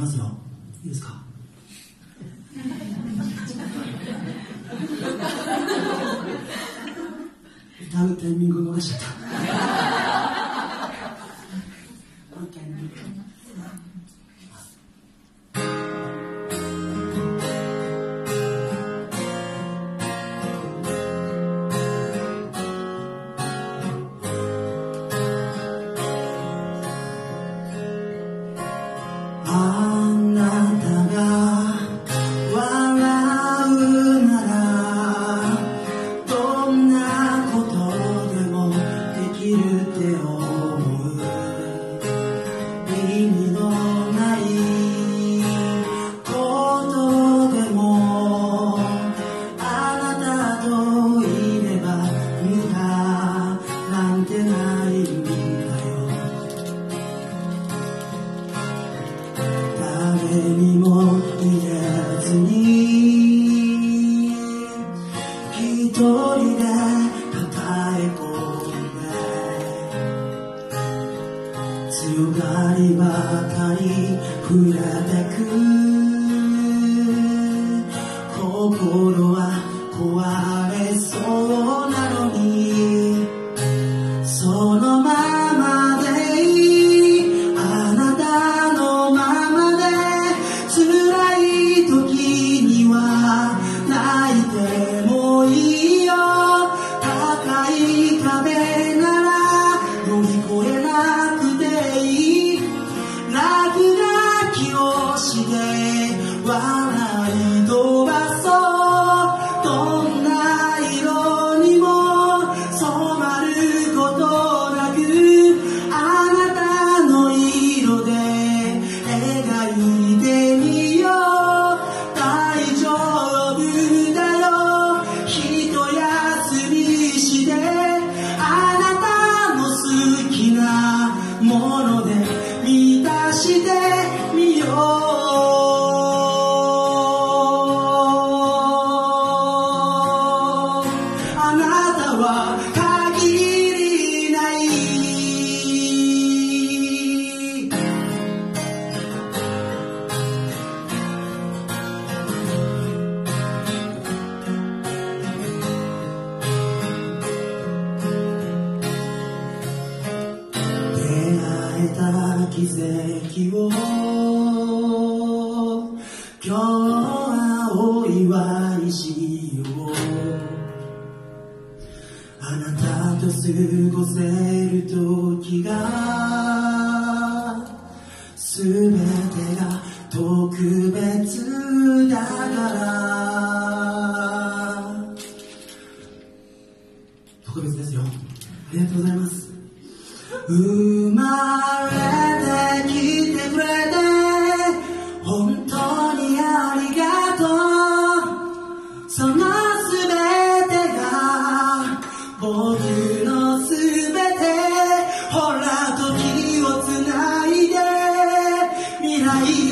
ますよ。いいですか？歌うタイミング逃しちゃった。一人で抱え込んで強がりばかり触れてく心は壊れそうなのに。時を今日はお祝いしようあなたと過ごせる時が全てが特別だから。特別ですよ。ありがとうございます。生まれ aí